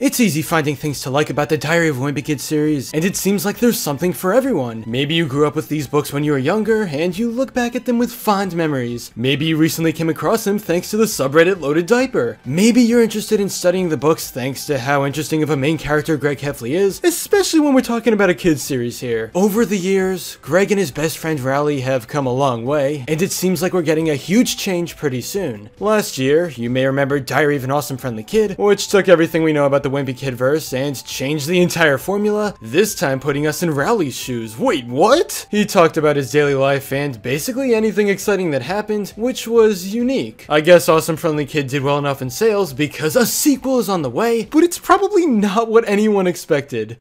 It's easy finding things to like about the Diary of a Wimpy Kid series, and it seems like there's something for everyone. Maybe you grew up with these books when you were younger, and you look back at them with fond memories. Maybe you recently came across them thanks to the subreddit Loded Diper. Maybe you're interested in studying the books thanks to how interesting of a main character Greg Heffley is, especially when we're talking about a kids series here. Over the years, Greg and his best friend Rowley have come a long way, and it seems like we're getting a huge change pretty soon. Last year, you may remember Diary of an Awesome Friendly Kid, which took everything we know about the Wimpy Kid verse and changed the entire formula, this time putting us in Rowley's shoes. Wait, what? He talked about his daily life and basically anything exciting that happened, which was unique. I guess Awesome Friendly Kid did well enough in sales because a sequel is on the way, but it's probably not what anyone expected.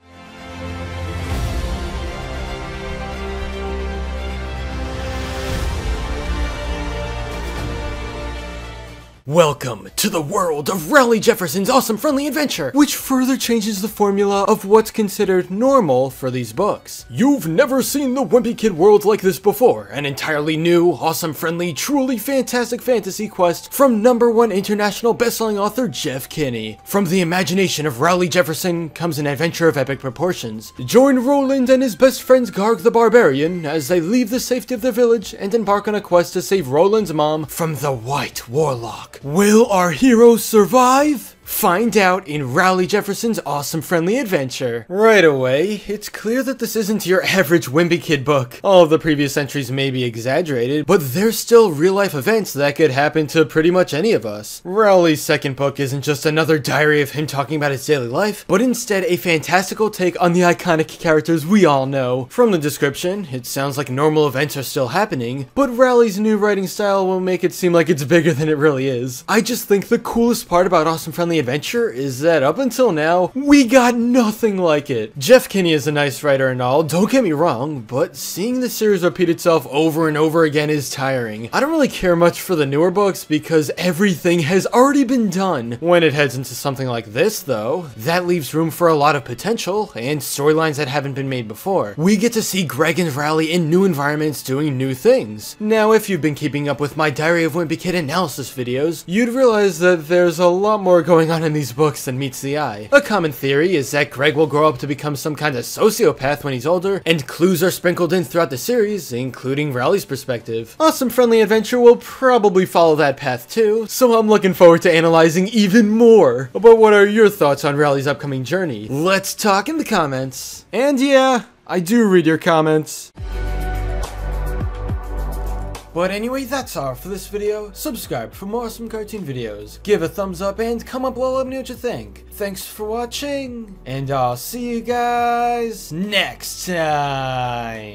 Welcome to the world of Rowley Jefferson's Awesome Friendly Adventure, which further changes the formula of what's considered normal for these books. You've never seen the Wimpy Kid world like this before, an entirely new, awesome, friendly, truly fantastic fantasy quest from number one international bestselling author Jeff Kinney. From the imagination of Rowley Jefferson comes an adventure of epic proportions. Join Roland and his best friends Garg the Barbarian as they leave the safety of their village and embark on a quest to save Roland's mom from the White Warlock. Will our heroes survive? Find out in Rowley Jefferson's Awesome Friendly Adventure. Right away, it's clear that this isn't your average Wimpy Kid book. All of the previous entries may be exaggerated, but there's still real-life events that could happen to pretty much any of us. Rowley's second book isn't just another diary of him talking about his daily life, but instead a fantastical take on the iconic characters we all know. From the description, it sounds like normal events are still happening, but Rowley's new writing style will make it seem like it's bigger than it really is. I just think the coolest part about Awesome Friendly Adventure is that up until now, we got nothing like it. Jeff Kinney is a nice writer and all, don't get me wrong, but seeing the series repeat itself over and over again is tiring. I don't really care much for the newer books because everything has already been done. When it heads into something like this, though, that leaves room for a lot of potential and storylines that haven't been made before. We get to see Greg and Rowley in new environments doing new things. Now, if you've been keeping up with my Diary of Wimpy Kid analysis videos, you'd realize that there's a lot more going on in these books than meets the eye. A common theory is that Greg will grow up to become some kind of sociopath when he's older, and clues are sprinkled in throughout the series, including Rowley's perspective. Awesome Friendly Adventure will probably follow that path too, so I'm looking forward to analyzing even more. But what are your thoughts on Rowley's upcoming journey? Let's talk in the comments. And yeah, I do read your comments. But anyway, that's all for this video. Subscribe for more awesome cartoon videos. Give a thumbs up and comment below let me know what you think. Thanks for watching, and I'll see you guys next time.